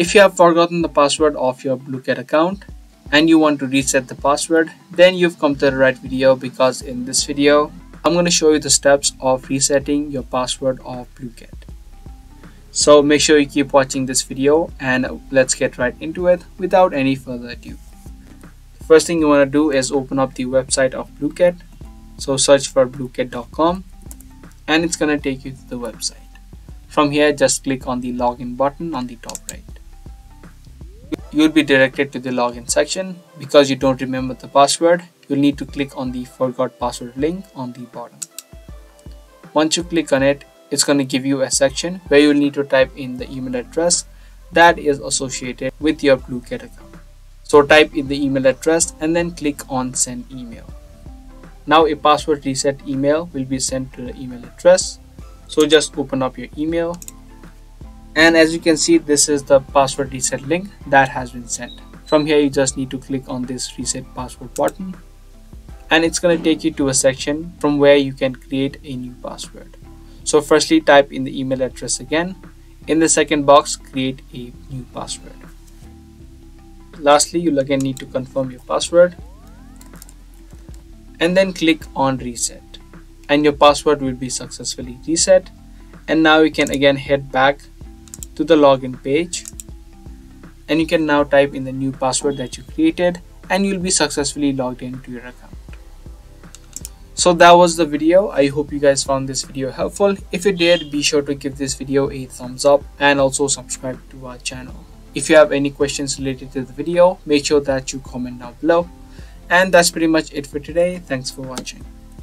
If you have forgotten the password of your Blooket account and you want to reset the password, then you've come to the right video because in this video, I'm going to show you the steps of resetting your password of Blooket. So make sure you keep watching this video and let's get right into it without any further ado. The first thing you want to do is open up the website of Blooket. So search for blooket.com and it's going to take you to the website. From here just click on the login button on the top right. You'll be directed to the login section. Because you don't remember the password, you'll need to click on the forgot password link on the bottom. Once you click on it, it's going to give you a section where you'll need to type in the email address that is associated with your Blooket account. So type in the email address and then click on send email. Now a password reset email will be sent to the email address. So just open up your email and as you can see this is the password reset link that has been sent. From here you just need to click on this reset password button and it's going to take you to a section from where you can create a new password. So firstly type in the email address again. In the second box create a new password. Lastly you'll again need to confirm your password and then click on reset and your password will be successfully reset and now you can again head back to the login page and you can now type in the new password that you created and you'll be successfully logged into your account. So that was the video. I hope you guys found this video helpful. If you did, be sure to give this video a thumbs up and also subscribe to our channel. If you have any questions related to the video, make sure that you comment down below. And that's pretty much it for today. Thanks for watching.